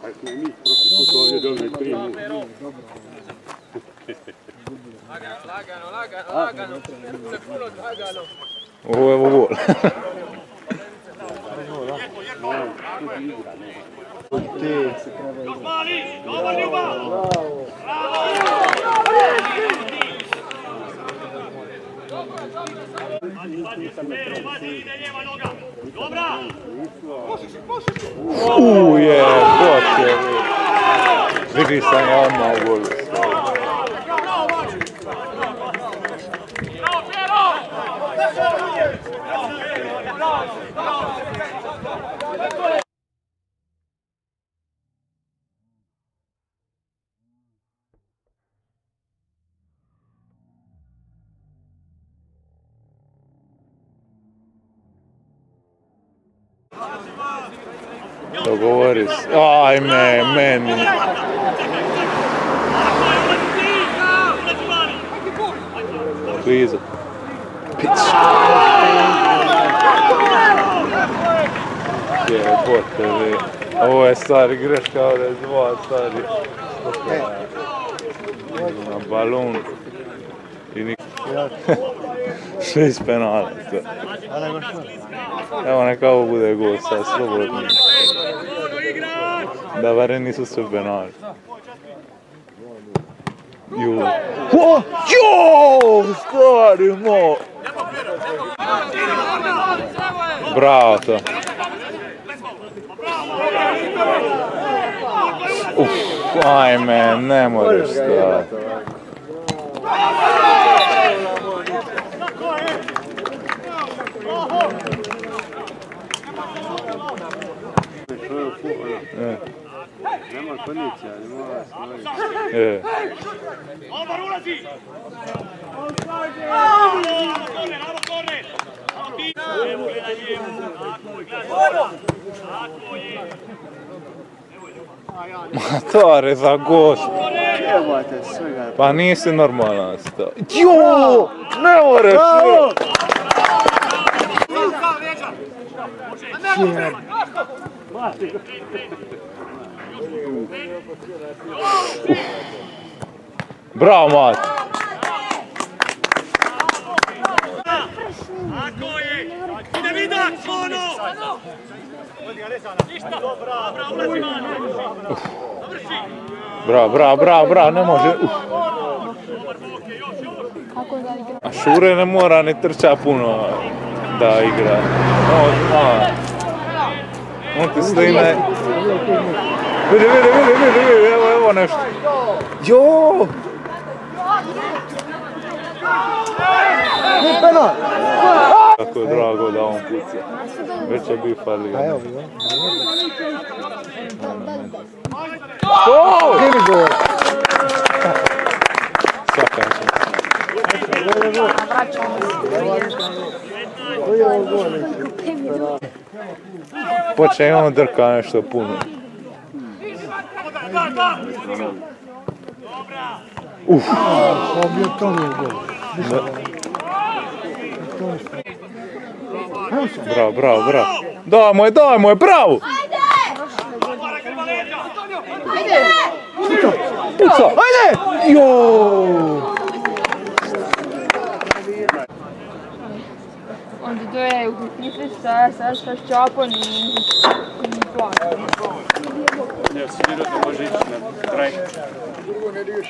Pa smo i mi prošli put ovdje dobili tri minuta. Lagano, lagano, lagano. Lagano. Ovo je ovo gol. Uuu je, boće. Vidi sam ja odmah u golu. Dogovori Dogovoriš. Ajme, meni. Kriza. Pić. Jebote vi. Ovo je stari greška, ovo je dva stari. Na balon. I nikak. 6 penale. Evo neka ovo bude gol, sad slobodno. Da barem nisu sve penale. Ju. Ho! Jo! Stari! Bravo to. Uf, ajme, ne možeš stati. Nema kondicija, ne mora se e. Matore za gost. Pa nisi normalan sto. Jo, ne moraš. Bravo, Mat. Tako je! Ide vidak, ono! Ništa! Dobra, ulazi van! Završi! Bravo, bravo, bravo, bravo, ne može. A Šure ne mora ni trča puno da igra. No, zna. On ti na... Vidi, vidi, vidi, vidi, vidi, evo, evo nešto. Jo! Kako je drago da on puca. Već je bi falio. O! Svaka Počne i on drka nešto puno. Uf. Bravo, bravo, bravo. Daj moj, daj moj, bravo! Puca, ajde! Jo! Dito é o FIFA Stars, acho que é Čoponin i Plak. Evo, si vjerojatno može ići na trajk. Drugo ne dio.